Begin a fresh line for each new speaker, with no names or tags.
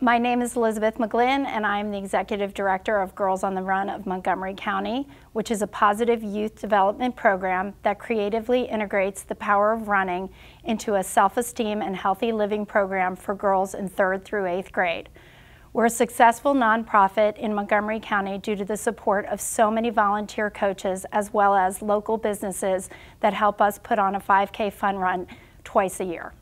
My name is Elizabeth McGlynn, and I am the Executive Director of Girls on the Run of Montgomery County, which is a positive youth development program that creatively integrates the power of running into a self-esteem and healthy living program for girls in third through eighth grade. We're a successful nonprofit in Montgomery County due to the support of so many volunteer coaches as well as local businesses that help us put on a 5K fun run twice a year.